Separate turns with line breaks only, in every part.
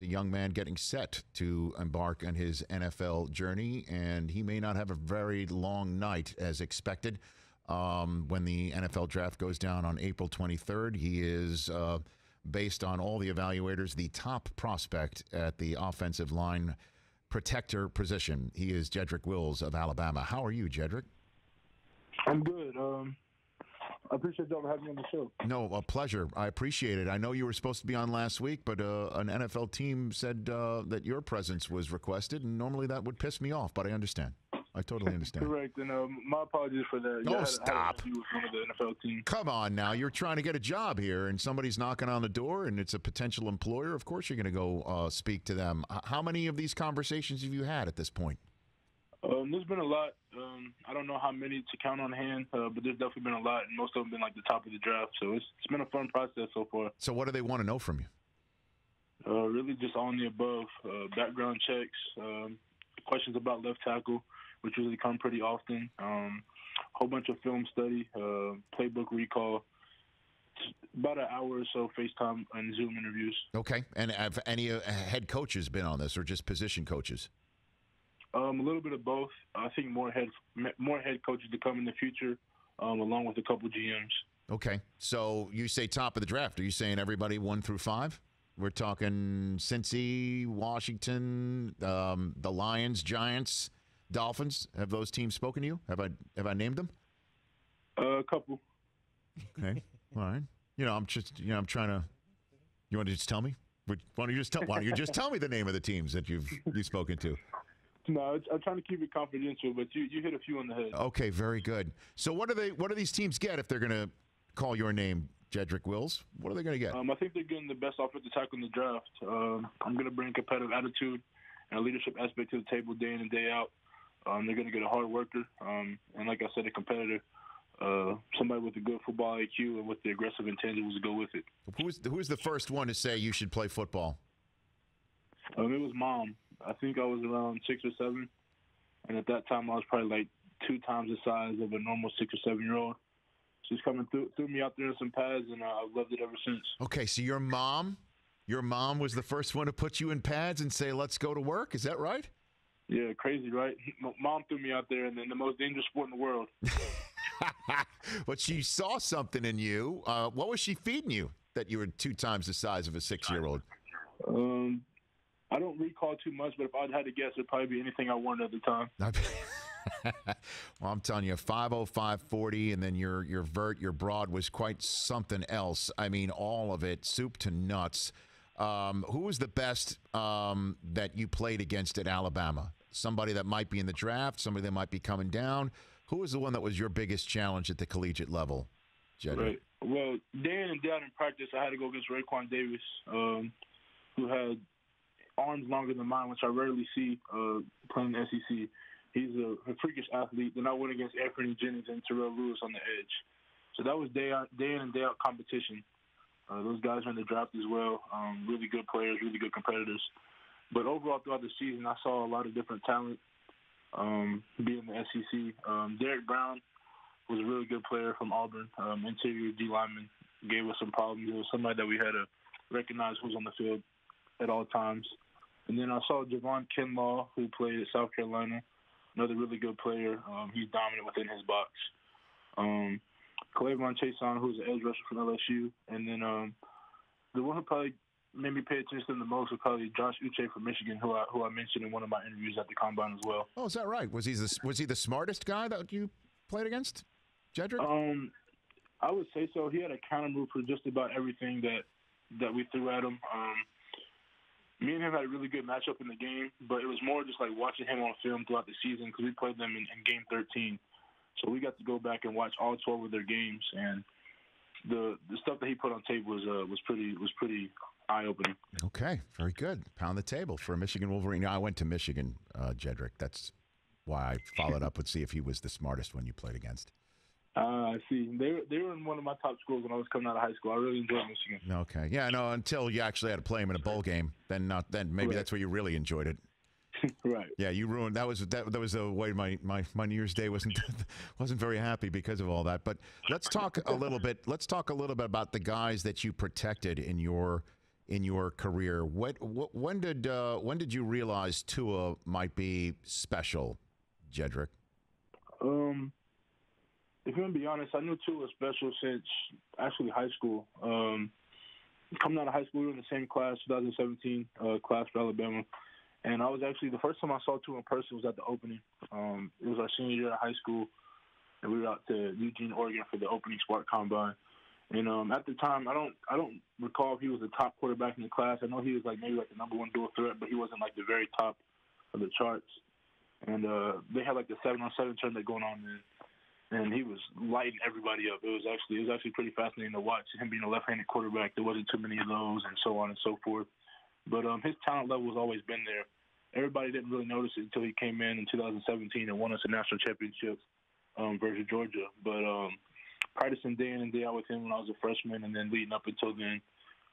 the young man getting set to embark on his NFL journey, and he may not have a very long night as expected. Um, when the NFL draft goes down on April 23rd, he is, uh, based on all the evaluators, the top prospect at the offensive line protector position. He is Jedrick Wills of Alabama. How are you, Jedrick?
I'm good. Um, I appreciate y'all having me on the show.
No, a pleasure. I appreciate it. I know you were supposed to be on last week, but uh, an NFL team said uh, that your presence was requested, and normally that would piss me off, but I understand. I totally understand.
Correct, and um, my apologies for that.
Oh,
Y'all
stop.
Had an with one of the NFL teams.
Come on now. You're trying to get a job here, and somebody's knocking on the door, and it's a potential employer. Of course, you're going to go uh, speak to them. How many of these conversations have you had at this point?
Um, there's been a lot. Um, I don't know how many to count on hand, uh, but there's definitely been a lot, and most of them been like the top of the draft. So it's it's been a fun process so far.
So, what do they want to know from you?
Uh, really, just all the above. Uh, background checks, um, questions about left tackle, which usually come pretty often. Um, whole bunch of film study, uh, playbook recall. About an hour or so FaceTime and Zoom interviews.
Okay. And have any uh, head coaches been on this, or just position coaches?
Um, a little bit of both. I think more head more head coaches to come in the future, um, along with a couple GMs.
Okay. So you say top of the draft. Are you saying everybody one through five? We're talking Cincy, Washington, um, the Lions, Giants, Dolphins. Have those teams spoken to you? Have I have I named them?
Uh, a couple.
Okay. All right. You know, I'm just you know I'm trying to. You want to just tell me? Why don't you just tell? Why don't you just tell me the name of the teams that you've you've spoken to?
No, I'm trying to keep it confidential, but you, you hit a few on the head.
Okay, very good. So what do they? What do these teams get if they're going to call your name, Jedrick Wills? What are they going to get?
Um, I think they're getting the best offensive tackle in the draft. Um, I'm going to bring competitive attitude and a leadership aspect to the table day in and day out. Um, they're going to get a hard worker, um, and like I said, a competitor. Uh, somebody with a good football IQ and with the aggressive intangibles to go with it.
Who's who's the first one to say you should play football?
Um, it was mom. I think I was around six or seven, and at that time I was probably like two times the size of a normal six or seven year old. She's coming through, threw me out there in some pads, and uh, I've loved it ever since.
Okay, so your mom, your mom was the first one to put you in pads and say, "Let's go to work." Is that right?
Yeah, crazy, right? Mom threw me out there, and then the most dangerous sport in the world.
but she saw something in you. Uh, what was she feeding you that you were two times the size of a six-year-old?
Um, I don't recall too much, but if I'd had to guess, it'd probably be anything I wanted at the time.
well, I'm telling you, 50540, and then your your vert, your broad was quite something else. I mean, all of it, soup to nuts. Um, who was the best um, that you played against at Alabama? Somebody that might be in the draft, somebody that might be coming down. Who was the one that was your biggest challenge at the collegiate level?
Right. Well, day in and day out in practice, I had to go against Raekwon Davis, um, who had arms longer than mine, which I rarely see uh, playing the SEC. He's a, a freakish athlete. Then I went against Anfernee Jennings and Terrell Lewis on the edge. So that was day out, day in and day out competition. Uh, those guys are in the draft as well. Um, really good players, really good competitors. But overall, throughout the season, I saw a lot of different talent. Um, being in the SEC, um, Derrick Brown was a really good player from Auburn. Um, interior D lineman gave us some problems. It was somebody that we had to recognize who was on the field at all times. And then I saw Javon Kinlaw, who played at South Carolina, another really good player. Um, he's dominant within his box. Um, K'Lavon Chaisson, who's an edge rusher from LSU, and then um, the one who probably made me pay attention the most was probably Josh Uche from Michigan, who I who I mentioned in one of my interviews at the combine as well.
Oh, is that right? Was he the, was he the smartest guy that you played against, Jedrick?
Um, I would say so. He had a counter move for just about everything that that we threw at him. Um, me and him had a really good matchup in the game, but it was more just like watching him on film throughout the season because we played them in, in Game 13. So we got to go back and watch all 12 of their games, and the the stuff that he put on tape was uh, was pretty was pretty eye opening.
Okay, very good. Pound the table for a Michigan Wolverine. I went to Michigan, uh, Jedrick. That's why I followed up and see if he was the smartest one you played against.
Uh, I see. They were, they were in one of my top schools when I was coming out of high school. I really enjoyed Michigan.
Okay, yeah, no. Until you actually had to play him in a bowl game, then not. Then maybe
Right.
that's where you really enjoyed it.
right.
Yeah, you ruined. That was that. That was the way my my my New Year's Day wasn't wasn't very happy because of all that. But let's talk a little bit. Let's talk a little bit about the guys that you protected in your in your career. What, what when did uh, when did you realize Tua might be special, Jedrick?
Um, if I'm gonna be honest, I knew Tua was special since actually high school. Um, coming out of high school, we were in the same class, 2017 uh, class for Alabama, and I was actually the first time I saw Tua in person was at the opening. Um, it was our senior year of high school, and we were out to Eugene, Oregon for the opening SPARQ Combine. And um, at the time, I don't I don't recall if he was the top quarterback in the class. I know he was like maybe like the number one dual threat, but he wasn't like the very top of the charts. And uh, they had like the seven on seven tournament going on then and he was lighting everybody up. It was actually it was actually pretty fascinating to watch him being a left-handed quarterback. There wasn't too many of those, and so on and so forth. But um, his talent level has always been there. Everybody didn't really notice it until he came in in 2017 and won us a national championship um, versus Georgia. But um, practicing day in and day out with him when I was a freshman, and then leading up until then,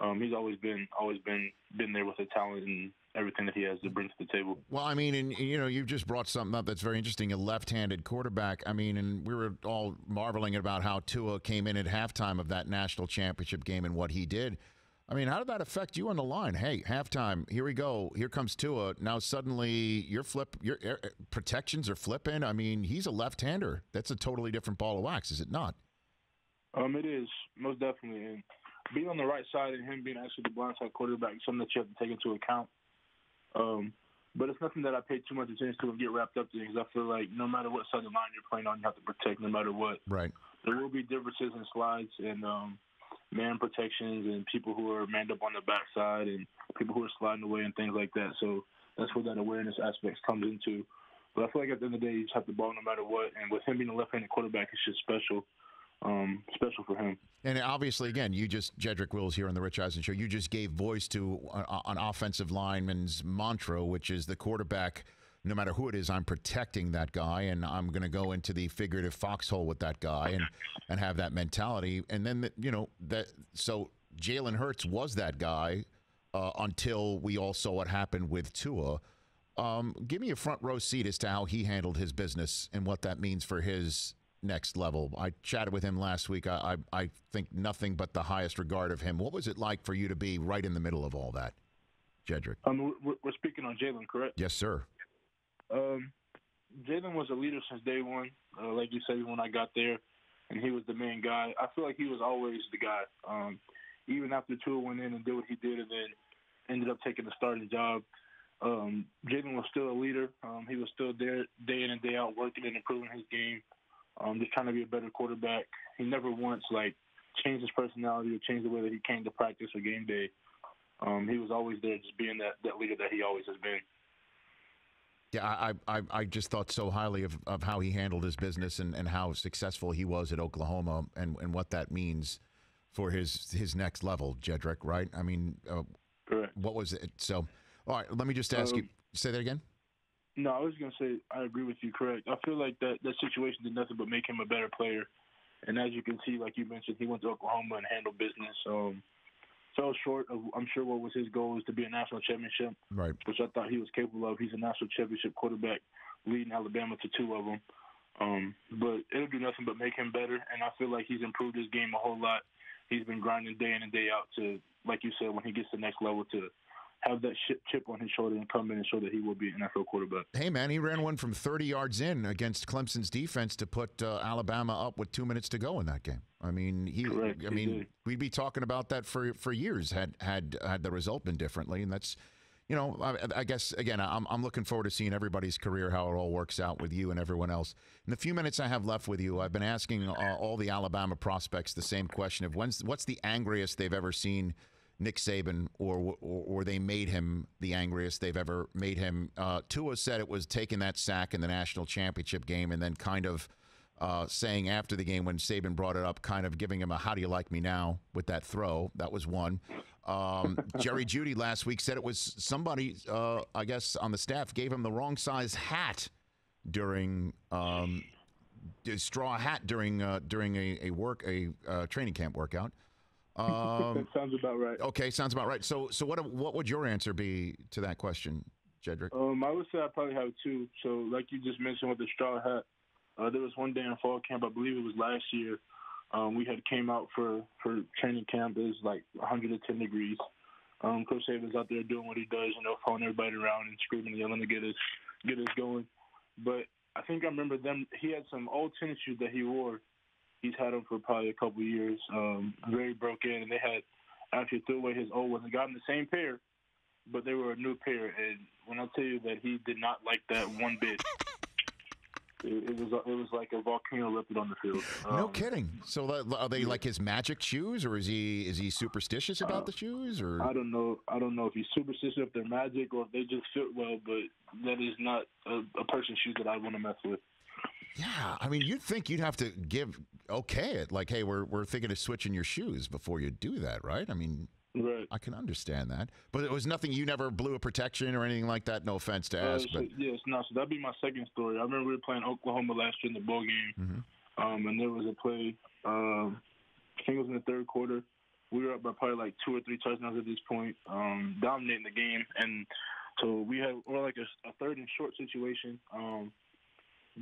um, he's always been always been been there with the talent and everything that he has to bring to the table.
Well, I mean, and you know, you've just brought something up that's very interesting. A left-handed quarterback. I mean, and we were all marveling about how Tua came in at halftime of that national championship game and what he did. I mean, how did that affect you on the line? Hey, halftime, here we go. Here comes Tua. Now suddenly your flip, your protections are flipping. I mean, he's a left-hander. That's a totally different ball of wax, is it not?
Um, it is most definitely. And being on the right side and him being actually the blindside quarterback is something that you have to take into account. Um, but it's nothing that I pay too much attention to and get wrapped up in because I feel like no matter what side of the line you're playing on, you have to protect no matter what.
Right.
There will be differences in slides and um, man protections and people who are manned up on the backside and people who are sliding away and things like that. So that's where that awareness aspect comes into. But I feel like at the end of the day, you just have the ball no matter what. And with him being a left-handed quarterback, it's just special um, special for him.
And obviously, again, you just Jedrick Wills here on the Rich Eisen Show. You just gave voice to an offensive lineman's mantra, which is the quarterback. No matter who it is, I'm protecting that guy, and I'm going to go into the figurative foxhole with that guy, and and have that mentality. And then you know that so Jalen Hurts was that guy uh, until we all saw what happened with Tua. Um, give me a front row seat as to how he handled his business and what that means for his next level. I chatted with him last week. I, I, I, think nothing but the highest regard of him. What was it like for you to be right in the middle of all that, Jedrick?
Um, we're, we're speaking on Jalen, correct?
Yes, sir.
Um, Jalen was a leader since day one. Uh, like you said, when I got there, and he was the main guy. I feel like he was always the guy. Um, even after Tua went in and did what he did, and then ended up taking the starting job. Um, Jalen was still a leader. Um, he was still there day in and day out, working and improving his game um, just trying to be a better quarterback. He never once like changed his personality or changed the way that he came to practice or game day. Um, he was always there, just being that, that leader that he always has been.
Yeah, I, I, I just thought so highly of, of how he handled his business and, and how successful he was at Oklahoma and, and what that means for his his next level, Jedrick, right? I mean, uh,
Correct.
what was it? So, all right, let me just ask um, you, say that again.
No, I was gonna say I agree with you. Correct. I feel like that that situation did nothing but make him a better player. And as you can see, like you mentioned, he went to Oklahoma and handled business. Um, fell short of I'm sure what was his goal is to be a national championship,
right?
Which I thought he was capable of. He's a national championship quarterback, leading Alabama to two of them. Um, but it'll do nothing but make him better, and I feel like he's improved his game a whole lot. He's been grinding day in and day out to, like you said, when he gets to the next level to have that chip on his shoulder and come in and show that he will be an NFL quarterback.
Hey, man, he ran one from 30 yards in against Clemson's defense to put uh, Alabama up with two minutes to go in that game. I mean, he.
Correct,
I mean, we'd be talking about that for for years had had had the result been differently, and that's. You know, I, I guess again, I'm, I'm looking forward to seeing everybody's career, how it all works out with you and everyone else. In the few minutes I have left with you, I've been asking uh, all the Alabama prospects the same question of when's what's the angriest they've ever seen Nick Saban, or, or, or they made him the angriest they've ever made him. Uh, Tua said it was taking that sack in the national championship game, and then kind of uh, saying after the game when Saban brought it up, kind of giving him a "How do you like me now?" with that throw. That was one. Um, Jerry Jeudy last week said it was somebody, uh, I guess, on the staff gave him the wrong size hat during um, straw hat during uh, during a, a work a uh, training camp workout.
Um, that sounds about right.
Okay, sounds about right. So, so what what would your answer be to that question, Jedrick?
Um, I would say I probably have two. So, like you just mentioned with the straw hat, uh, there was one day in fall camp, I believe it was last year. Um, we had came out for for training camp. It was like 110 degrees. Um, Coach Saban's out there doing what he does, you know, calling everybody around and screaming and yelling to get us get us going. But I think I remember them. He had some old tennis shoes that he wore. He's had them for probably a couple years. Um, very broken, and they had actually threw away his old ones and got him the same pair, but they were a new pair. And when I tell you that he did not like that one bit. It, it was it was like a volcano erupted on the field.
no kidding. So are they like his magic shoes, or is he is he superstitious about
Uh,
the shoes, or
I don't know. I don't know if he's superstitious, if they're magic, or if they just fit well. But that is not a, a person's shoes that I want to mess with.
Yeah? I mean, you'd think you'd have to give okay it, like, hey, we're we're thinking of switching your shoes before you do that, right? I mean,
Right.
I can understand that, but it was nothing. You never blew a protection or anything like that. No offense to
Uh,
ask,
so,
but
yes, no. So that'd be my second story. I remember we were playing Oklahoma last year in the bowl game,
Mhm.
um, and there was a play. Um, I think it was in the third quarter. We were up by probably like two or three touchdowns at this point, um, dominating the game, and so we had we were like a, a third and short situation. Um,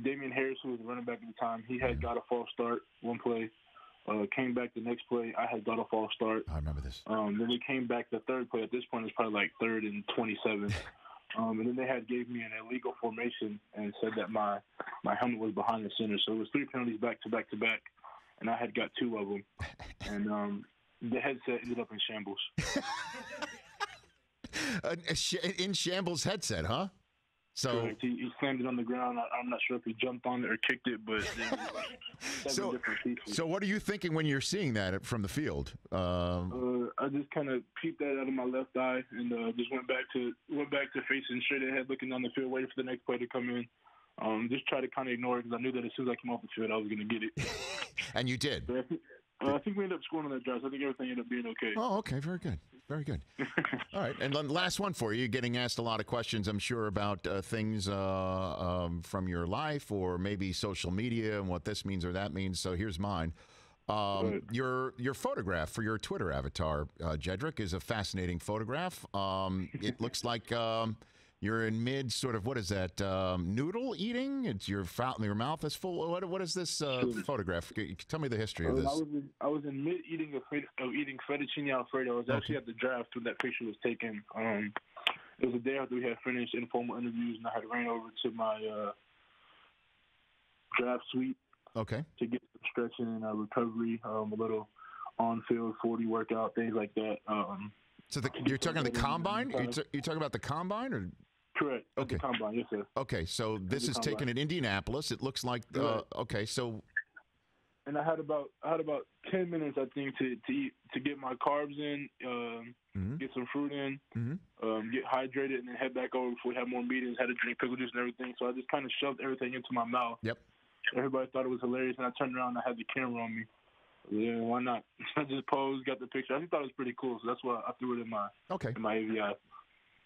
Damien Harris, who was the running back at the time, he had got a false start one play. Uh, came back the next play. I had got a false start.
I remember this.
Um, then he came back the third play. At this point, it's probably like third and 27. Um, and then they had gave me an illegal formation and said that my my helmet was behind the center. So it was three penalties back to back to back, and I had got two of them. And um, the headset ended up in shambles.
In shambles headset, huh? So,
Correct. He, he slammed it on the ground. I, I'm not sure if he jumped on it or kicked it, but like
So- so what are you thinking when you're seeing that from the field? Um,
Uh, I just kind of peeped that out of my left eye and uh, just went back to went back to facing straight ahead, looking down the field, waiting for the next play to come in. Um, just try to kind of ignore it because I knew that as soon as I came off the field, I was going to get it.
and you did.
But I think, uh, I think we ended up scoring on that drive. So I think everything ended up being okay.
Oh, okay. Very good. Very good. All right. And then last one for you. You're getting asked a lot of questions, I'm sure, about uh, things uh, um, from your life or maybe social media and what this means or that means. So here's mine. Um, Your your photograph for your Twitter avatar, uh, Jedrick, is a fascinating photograph. Um, it looks like um, you're in mid sort of what is that um, noodle eating? It's your fou- your mouth is full. What what is this uh, photograph? Tell me the history of
I
this.
was in, I was in mid eating of, of eating fettuccine alfredo. I was actually at the draft when that picture was taken. Um, it was a day after we had finished informal interviews, and I had ran over to my uh, draft suite
Okay.
to get some stretching and uh, recovery, um, a little on-field 40 workout, things like that. Um,
So the, you're talking the combine? You're, t- you're talking about the combine, or
correct. At
Okay.
Combine, yes, sir.
okay? So this is taken in Indianapolis. It looks like uh, okay. So
And I had about I had about 10 minutes, I think, to to eat to get my carbs in, um,
mhm,
get some fruit in,
mhm.
um, get hydrated, and then head back over before we had more meetings. Had to drink pickle juice and everything. So I just kind of shoved everything into my mouth.
Yep.
Everybody thought it was hilarious, and I turned around and I had the camera on me. Yeah, why not? I just posed, got the picture. I just thought it was pretty cool, so that's why I threw it in my
okay.
in my AVI.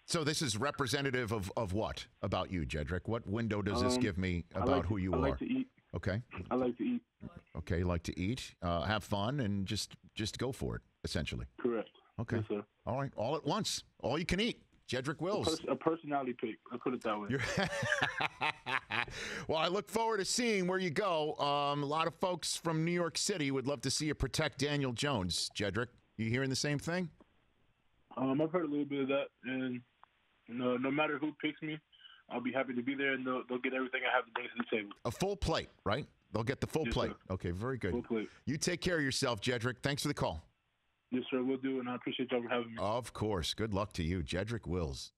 So this is representative of, of what about you, Jedrick? What window does this
Um,
give me about
like
who
to-
you
I
are?
like to eat.
okay.
I like to eat.
Okay. You like to eat, uh, have fun, and just just go for it. Essentially.
Correct.
Okay.
Yes.
All right. All at once. All you can eat. Jedrick
A,
Wills.
pers- a personality pick. I put it that way.
Well, I look forward to seeing where you go. Um, a lot of folks from New York City would love to see you protect Daniel Jones. Jedrick, you hearing the same thing?
Um, I've heard a little bit of that, and no, no matter who picks me, I'll be happy to be there, and they'll, they'll get everything I have to bring to the table.
A full plate, right? They'll get the full
Yes,
plate.
sir.
Okay, very good.
Full plate.
You take care of yourself, Jedrick. Thanks for the call.
Yes, sir. We'll do, and I appreciate y'all for having me.
Of course. Good luck to you, Jedrick Wills.